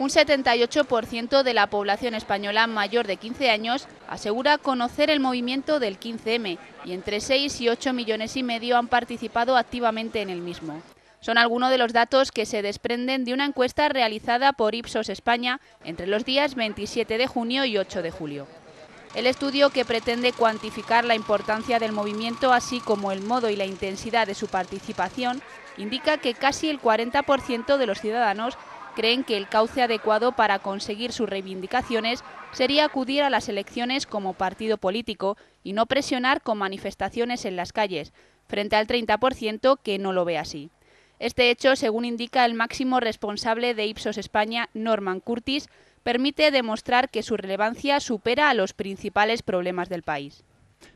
Un 78% de la población española mayor de 15 años asegura conocer el movimiento del 15M y entre 6 y 8 millones y medio han participado activamente en el mismo. Son algunos de los datos que se desprenden de una encuesta realizada por Ipsos España entre los días 27 de junio y 8 de julio. El estudio, que pretende cuantificar la importancia del movimiento así como el modo y la intensidad de su participación, indica que casi el 40% de los ciudadanos creen que el cauce adecuado para conseguir sus reivindicaciones sería acudir a las elecciones como partido político y no presionar con manifestaciones en las calles, frente al 30% que no lo ve así. Este hecho, según indica el máximo responsable de Ipsos España, Norman Curtis, permite demostrar que su relevancia supera a los principales problemas del país.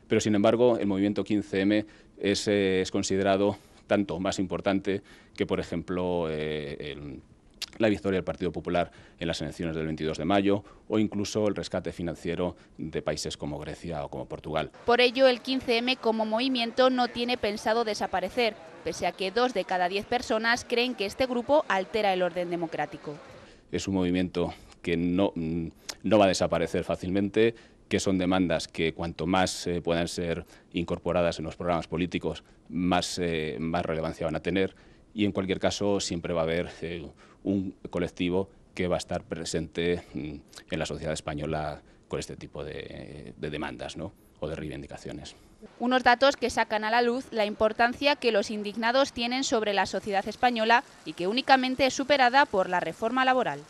Pero, sin embargo, el movimiento 15M es, eh, es considerado tanto más importante que, por ejemplo, eh, el la victoria del Partido Popular en las elecciones del 22 de mayo o incluso el rescate financiero de países como Grecia o como Portugal. Por ello, el 15M como movimiento no tiene pensado desaparecer, pese a que dos de cada diez personas creen que este grupo altera el orden democrático. Es un movimiento que no, mm, no va a desaparecer fácilmente, que son demandas que cuanto más eh, puedan ser incorporadas en los programas políticos, más, eh, más relevancia van a tener y en cualquier caso siempre va a haber eh, un colectivo que va a estar presente mm, en la sociedad española con este tipo de, de demandas ¿no? o de reivindicaciones. Unos datos que sacan a la luz la importancia que los indignados tienen sobre la sociedad española y que únicamente es superada por la reforma laboral.